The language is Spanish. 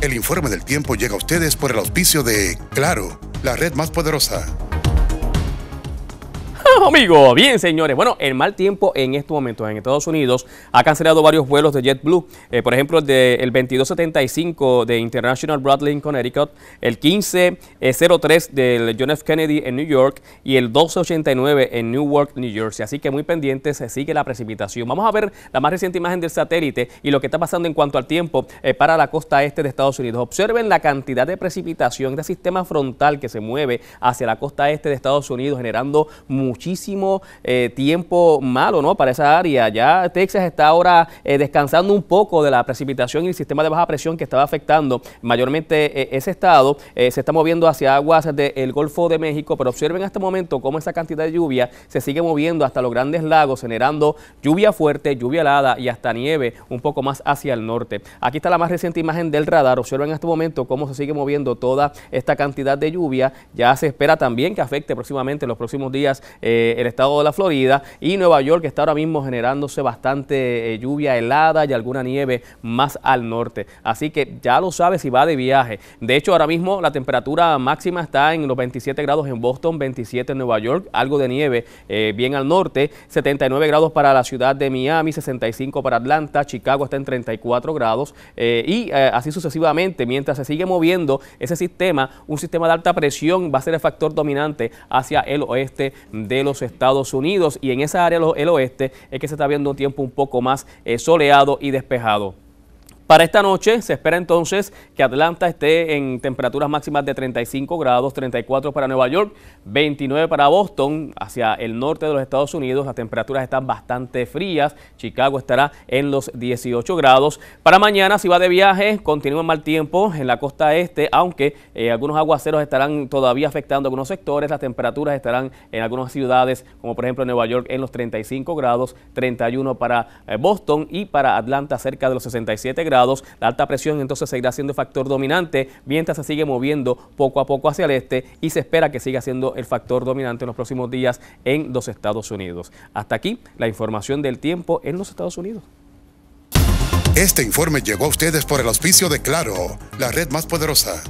El informe del tiempo llega a ustedes por el auspicio de Claro, la red más poderosa. Amigo, bien señores, bueno, el mal tiempo en estos momentos en Estados Unidos ha cancelado varios vuelos de JetBlue, eh, por ejemplo el, de, el 2275 de International Bradley en Connecticut, el 1503 del John F. Kennedy en New York y el 1289 en Newark, New Jersey. Así que muy pendientes, se sigue la precipitación. Vamos a ver la más reciente imagen del satélite y lo que está pasando en cuanto al tiempo eh, para la costa este de Estados Unidos. Observen la cantidad de precipitación, de sistema frontal que se mueve hacia la costa este de Estados Unidos, generando muchísimo muchísimo eh, tiempo malo ¿no? para esa área. Ya Texas está ahora eh, descansando un poco de la precipitación y el sistema de baja presión que estaba afectando mayormente eh, ese estado. se está moviendo hacia aguas del Golfo de México, pero observen en este momento cómo esa cantidad de lluvia se sigue moviendo hasta los grandes lagos, generando lluvia fuerte, lluvia helada y hasta nieve un poco más hacia el norte. Aquí está la más reciente imagen del radar. Observen en este momento cómo se sigue moviendo toda esta cantidad de lluvia. Ya se espera también que afecte próximamente en los próximos días el estado de la Florida y Nueva York que está ahora mismo generándose bastante eh, lluvia helada y alguna nieve más al norte. Así que ya lo sabes si va de viaje. De hecho, ahora mismo la temperatura máxima está en los 27 grados en Boston, 27 en Nueva York, algo de nieve eh, bien al norte, 79 grados para la ciudad de Miami, 65 para Atlanta, Chicago está en 34 grados eh, y así sucesivamente. Mientras se sigue moviendo ese sistema, un sistema de alta presión va a ser el factor dominante hacia el oeste de los Estados Unidos y en esa área el oeste es que se está viendo un tiempo un poco más eh, soleado y despejado. Para esta noche se espera entonces que Atlanta esté en temperaturas máximas de 35 grados, 34 para Nueva York, 29 para Boston, hacia el norte de los Estados Unidos. Las temperaturas están bastante frías, Chicago estará en los 18 grados. Para mañana si va de viaje continúa mal tiempo en la costa este, aunque eh, algunos aguaceros estarán todavía afectando algunos sectores, las temperaturas estarán en algunas ciudades como por ejemplo Nueva York en los 35 grados, 31 para eh, Boston y para Atlanta cerca de los 67 la alta presión entonces seguirá siendo factor dominante mientras se sigue moviendo poco a poco hacia el este y se espera que siga siendo el factor dominante en los próximos días en los Estados Unidos. Hasta aquí la información del tiempo en los Estados Unidos. Este informe llegó a ustedes por el auspicio de Claro, la red más poderosa.